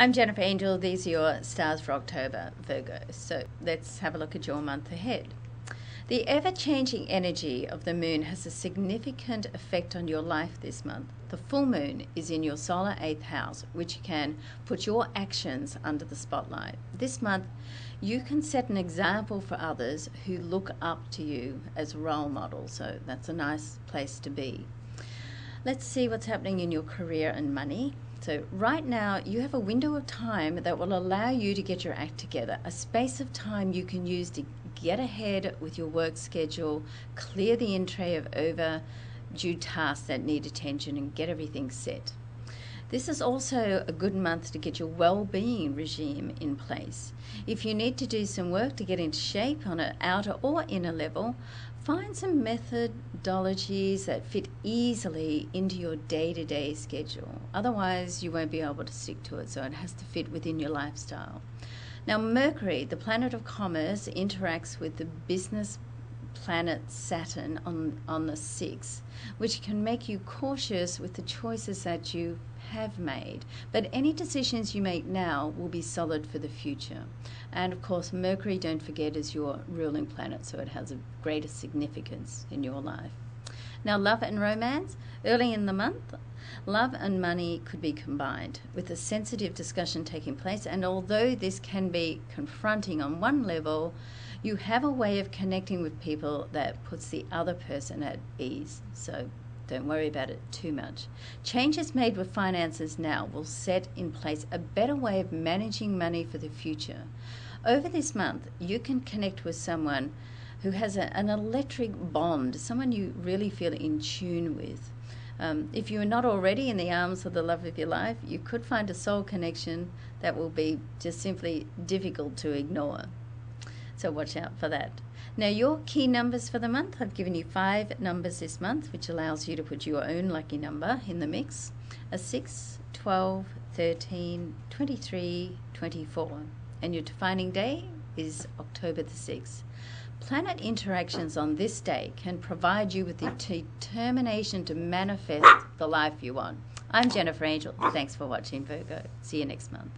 I'm Jennifer Angel. These are your stars for October, Virgo. So let's have a look at your month ahead. The ever changing energy of the moon has a significant effect on your life this month. The full moon is in your solar eighth house, which can put your actions under the spotlight. This month, you can set an example for others who look up to you as a role models, so that's a nice place to be. Let's see what's happening in your career and money. So, right now, you have a window of time that will allow you to get your act together, a space of time you can use to get ahead with your work schedule, clear the in tray of overdue tasks that need attention, and get everything set. This is also a good month to get your well-being regime in place. If you need to do some work to get into shape on an outer or inner level, find some methodologies that fit easily into your day-to-day schedule. Otherwise, you won't be able to stick to it, so it has to fit within your lifestyle. Now, Mercury, the planet of commerce, interacts with the business planet Saturn on, on the 6th, which can make you cautious with the choices that you have made. But any decisions you make now will be solid for the future. And of course, Mercury, don't forget, is your ruling planet, so it has a greater significance in your life. Now, love and romance, early in the month, love and money could be combined with a sensitive discussion taking place. And although this can be confronting on one level, you have a way of connecting with people that puts the other person at ease. So don't worry about it too much. Changes made with finances now will set in place a better way of managing money for the future. Over this month, you can connect with someone who has a, an electric bond, someone you really feel in tune with. Um, if you are not already in the arms of the love of your life, you could find a soul connection that will be just simply difficult to ignore. So watch out for that. Now, your key numbers for the month, I've given you five numbers this month, which allows you to put your own lucky number in the mix a 6, 12, 13, 23, 24. And your defining day is October the 6th. Planet interactions on this day can provide you with the determination to manifest the life you want. I'm Jennifer Angel. Thanks for watching Virgo. See you next month.